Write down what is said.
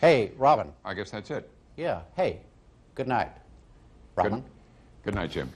Hey, Robin. I guess that's it. Yeah, hey, good night. Robin? Good night, Jim.